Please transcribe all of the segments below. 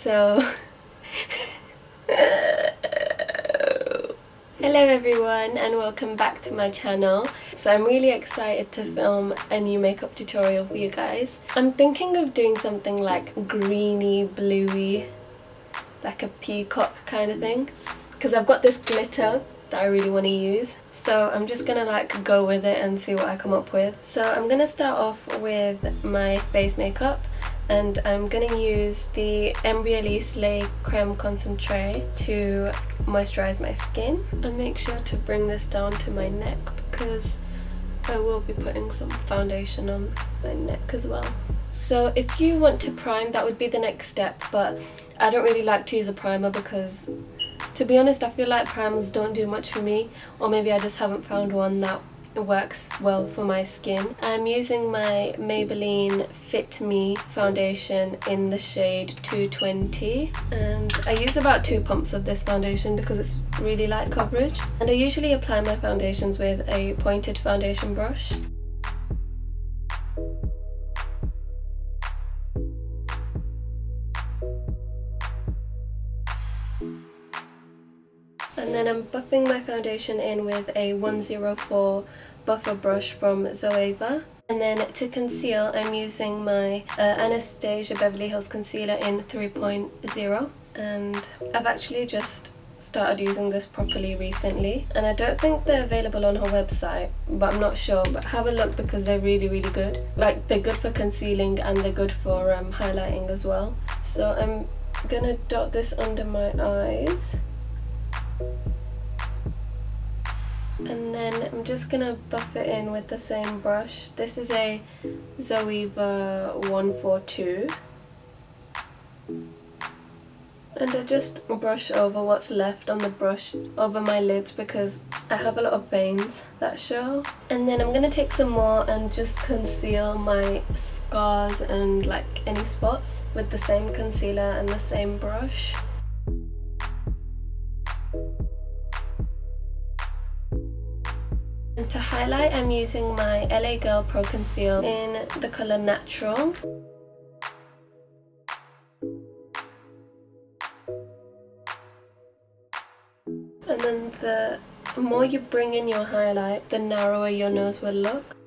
So, hello everyone and welcome back to my channel. So I'm really excited to film a new makeup tutorial for you guys. I'm thinking of doing something like greeny, bluey, like a peacock kind of thing. Because I've got this glitter that I really want to use. So I'm just gonna like go with it and see what I come up with. So I'm gonna start off with my face makeup and I'm gonna use the Embryolisse Lait Creme Concentrate to moisturize my skin and make sure to bring this down to my neck because I will be putting some foundation on my neck as well. So if you want to prime that would be the next step but I don't really like to use a primer because to be honest I feel like primers don't do much for me or maybe I just haven't found one that works well for my skin. I'm using my Maybelline Fit Me foundation in the shade 220 and I use about two pumps of this foundation because it's really light coverage and I usually apply my foundations with a pointed foundation brush. And then I'm buffing my foundation in with a 104 buffer brush from Zoeva. And then to conceal, I'm using my uh, Anastasia Beverly Hills Concealer in 3.0. And I've actually just started using this properly recently. And I don't think they're available on her website but I'm not sure. But have a look because they're really really good. Like they're good for concealing and they're good for um, highlighting as well. So I'm gonna dot this under my eyes and then I'm just gonna buff it in with the same brush. This is a Zoeva 142 and I just brush over what's left on the brush over my lids because I have a lot of veins that show. And then I'm gonna take some more and just conceal my scars and like any spots with the same concealer and the same brush highlight, I'm using my LA Girl Pro Conceal in the colour Natural. And then the more you bring in your highlight, the narrower your nose will look.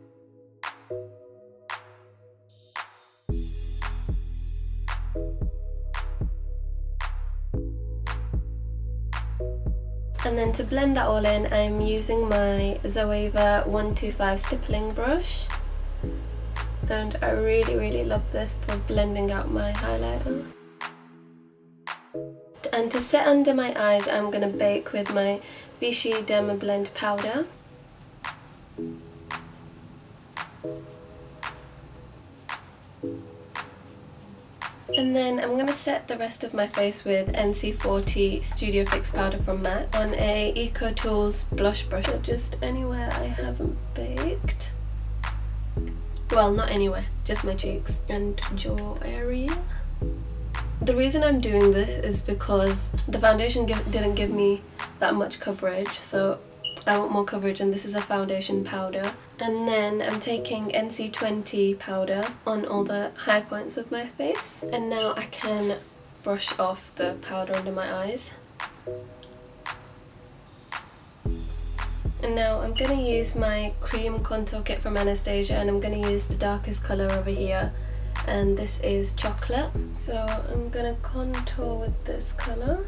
And to blend that all in, I'm using my Zoeva 125 stippling brush. And I really, really love this for blending out my highlighter. And to set under my eyes, I'm going to bake with my Vichy Dermablend powder. And then I'm going to set the rest of my face with NC40 Studio Fix powder from MAC on a Eco Tools blush brush, just anywhere I haven't baked. Well, not anywhere, just my cheeks and jaw area. The reason I'm doing this is because the foundation give, didn't give me that much coverage, so I want more coverage and this is a foundation powder. And then I'm taking NC20 powder on all the high points of my face. And now I can brush off the powder under my eyes. And now I'm going to use my cream contour kit from Anastasia and I'm going to use the darkest colour over here and this is chocolate. So I'm going to contour with this colour.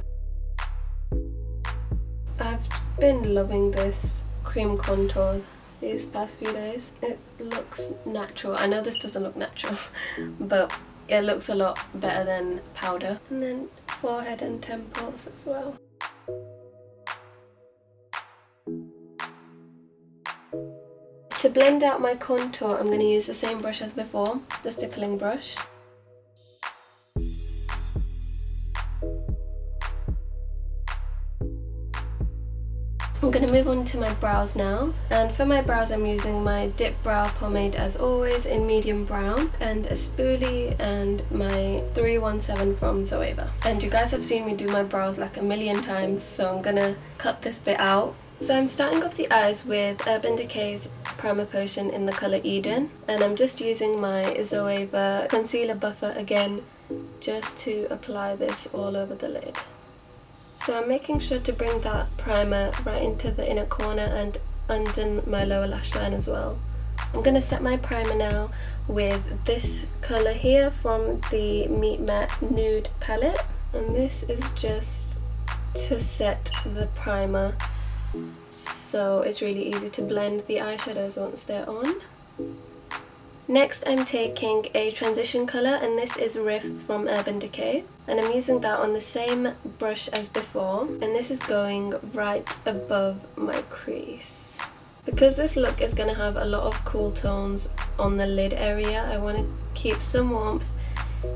I've been loving this cream contour these past few days. It looks natural. I know this doesn't look natural, but it looks a lot better than powder. And then forehead and temples as well. To blend out my contour, I'm going to use the same brush as before, the stippling brush. Going to move on to my brows now and for my brows I'm using my Dip Brow Pomade as always in medium brown and a spoolie and my 317 from Zoeva. And you guys have seen me do my brows like a million times so I'm to cut this bit out. So I'm starting off the eyes with Urban Decay's Primer Potion in the colour Eden and I'm just using my Zoeva Concealer Buffer again just to apply this all over the lid. So I'm making sure to bring that primer right into the inner corner and under my lower lash line as well. I'm going to set my primer now with this colour here from the Meet Matte Nude palette and this is just to set the primer so it's really easy to blend the eyeshadows once they're on. Next I'm taking a transition colour and this is Riff from Urban Decay and I'm using that on the same brush as before and this is going right above my crease. Because this look is going to have a lot of cool tones on the lid area I want to keep some warmth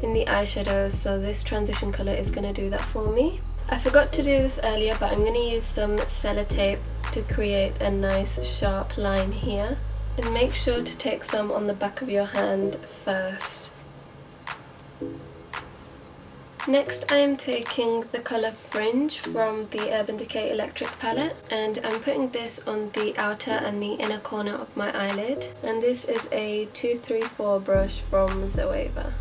in the eyeshadows so this transition colour is going to do that for me. I forgot to do this earlier but I'm going to use some sellotape to create a nice sharp line here and make sure to take some on the back of your hand first. Next I am taking the colour Fringe from the Urban Decay Electric palette and I'm putting this on the outer and the inner corner of my eyelid and this is a 234 brush from Zoeva.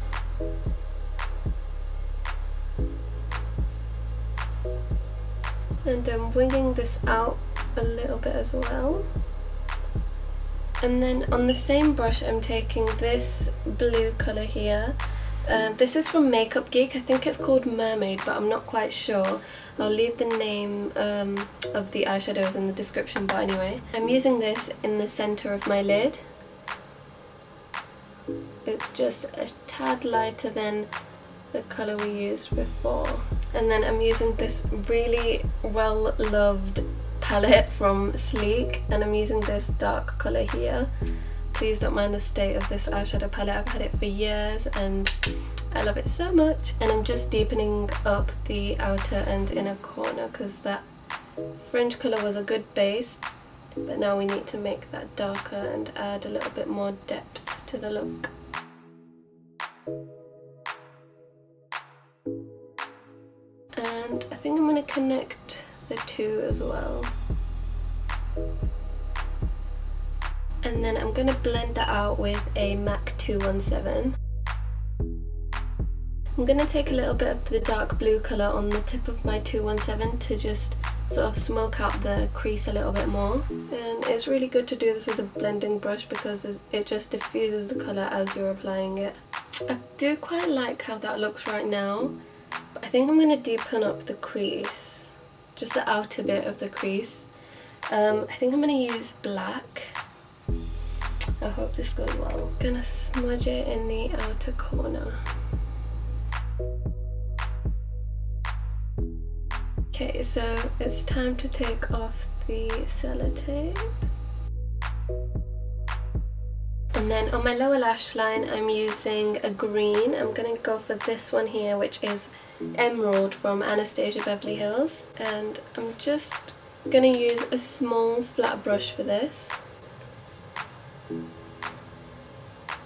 And I'm winging this out a little bit as well. And then on the same brush I'm taking this blue colour here. Uh, this is from Makeup Geek, I think it's called Mermaid but I'm not quite sure. I'll leave the name um, of the eyeshadows in the description but anyway. I'm using this in the centre of my lid. It's just a tad lighter than the colour we used before. And then I'm using this really well loved palette from Sleek and I'm using this dark colour here. Please don't mind the state of this eyeshadow palette, I've had it for years and I love it so much. And I'm just deepening up the outer and inner corner because that fringe colour was a good base but now we need to make that darker and add a little bit more depth to the look. And I think I'm going to connect the two as well. And then I'm going to blend that out with a MAC 217. I'm going to take a little bit of the dark blue colour on the tip of my 217 to just sort of smoke out the crease a little bit more and it's really good to do this with a blending brush because it just diffuses the colour as you're applying it. I do quite like how that looks right now but I think I'm going to deepen up the crease just the outer bit of the crease. Um, I think I'm going to use black. I hope this goes well. I'm gonna smudge it in the outer corner. Okay, so it's time to take off the sellotape. And then on my lower lash line I'm using a green. I'm going to go for this one here which is Emerald from Anastasia Beverly Hills and I'm just going to use a small flat brush for this.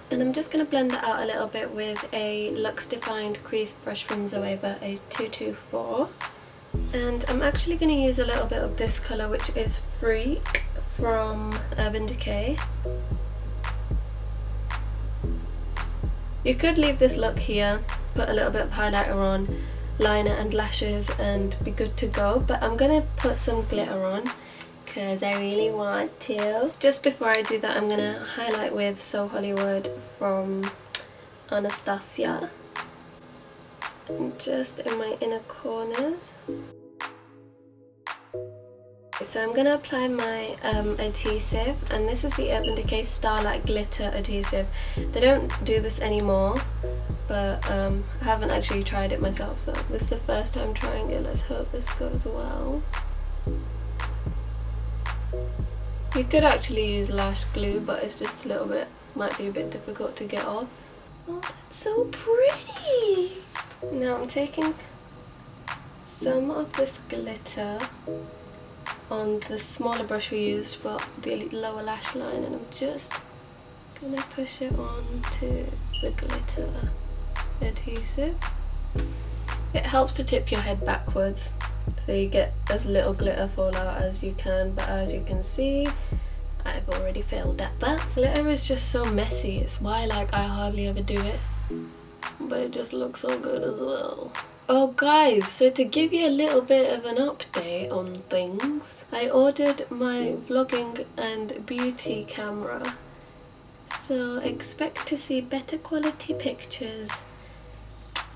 And I'm just going to blend that out a little bit with a Luxe Defined Crease brush from Zoeva, a 224 and I'm actually going to use a little bit of this colour which is Freak from Urban Decay. You could leave this look here, put a little bit of highlighter on, liner and lashes and be good to go. But I'm going to put some glitter on because I really want to. Just before I do that, I'm going to highlight with So Hollywood from Anastasia. just in my inner corners. So I'm going to apply my um, adhesive and this is the Urban Decay Starlight Glitter Adhesive. They don't do this anymore but um, I haven't actually tried it myself so this is the first time trying it. Let's hope this goes well. You could actually use lash glue but it's just a little bit, might be a bit difficult to get off. Oh that's so pretty! Now I'm taking some of this glitter on the smaller brush we used for the lower lash line and I'm just gonna push it on to the glitter adhesive. It helps to tip your head backwards so you get as little glitter fall out as you can but as you can see I've already failed at that. Glitter is just so messy, it's why like I hardly ever do it. but it just looks so good as well. Oh guys, so to give you a little bit of an update on things, I ordered my vlogging and beauty camera. So expect to see better quality pictures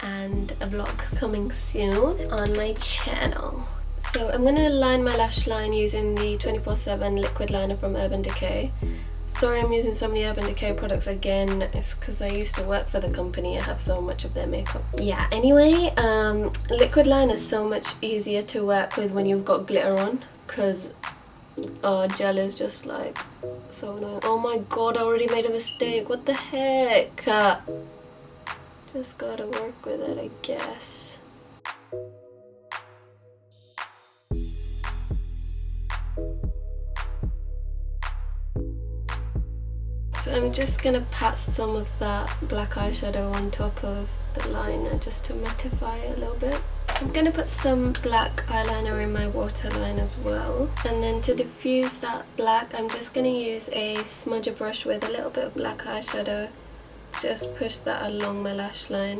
and a vlog coming soon on my channel. So I'm going to line my lash line using the 24-7 liquid liner from Urban Decay. Sorry I'm using so many Urban Decay products again, it's because I used to work for the company, I have so much of their makeup. Yeah, anyway, um, liquid liner is so much easier to work with when you've got glitter on, because uh, gel is just like so annoying. Oh my god, I already made a mistake, what the heck? Just gotta work with it, I guess. So I'm just to pat some of that black eyeshadow on top of the liner just to mattify it a little bit. I'm going to put some black eyeliner in my waterline as well. And then to diffuse that black, I'm just going to use a smudger brush with a little bit of black eyeshadow. Just push that along my lash line.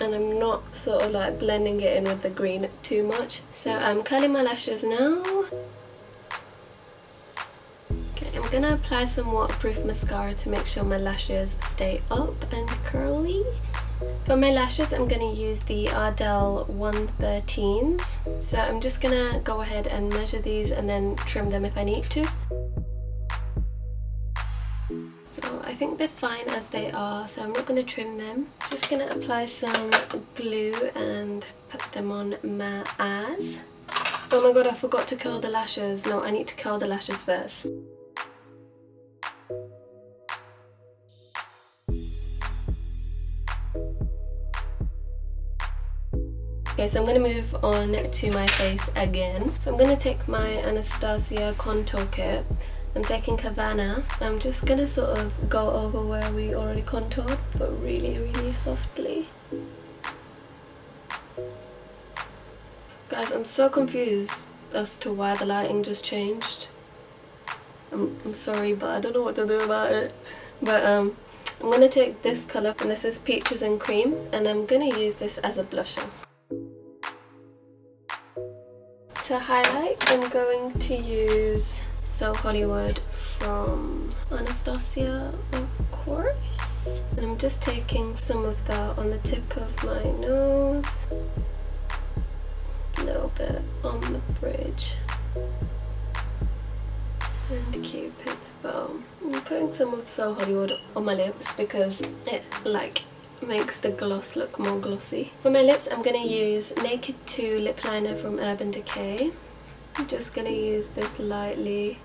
And I'm not sort of like blending it in with the green too much. So I'm curling my lashes now. Okay, I'm gonna apply some waterproof mascara to make sure my lashes stay up and curly. For my lashes I'm gonna use the Ardell 113s. So I'm just gonna go ahead and measure these and then trim them if I need to. Think they're fine as they are so I'm not gonna trim them. Just gonna apply some glue and put them on my eyes. Oh my god I forgot to curl the lashes. No I need to curl the lashes first. Okay, so I'm going to move on to my face again. So I'm going to take my Anastasia contour kit. I'm taking Havana. I'm just to sort of go over where we already contoured, but really, really softly. Guys, I'm so confused as to why the lighting just changed. I'm, I'm sorry, but I don't know what to do about it. But um, I'm to take this colour, and this is Peaches and Cream, and I'm to use this as a blusher to highlight, I'm going to use So Hollywood from Anastasia, of course. And I'm just taking some of that on the tip of my nose, a little bit on the bridge, and Cupid's bow. I'm putting some of So Hollywood on my lips because it like makes the gloss look more glossy. For my lips I'm going to use Naked 2 lip liner from Urban Decay. I'm just to use this lightly.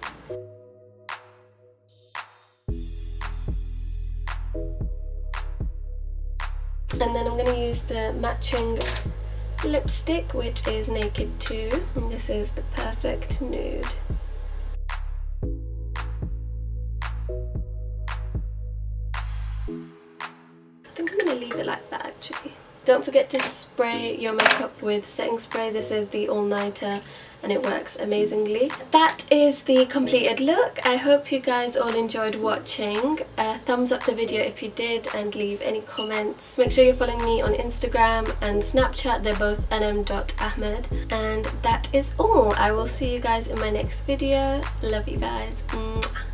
And then I'm going to use the matching lipstick which is Naked 2 and this is the Perfect Nude. I think I'm going to leave it like that actually. Don't forget to spray your makeup with setting spray. This is the All Nighter and it works amazingly. That is the completed look. I hope you guys all enjoyed watching. Uh, thumbs up the video if you did and leave any comments. Make sure you're following me on Instagram and Snapchat. They're both annam.ahmad. And that is all. I will see you guys in my next video. Love you guys. Mwah.